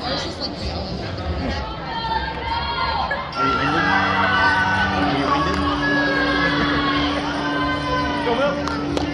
Are you winded? Go, Bill.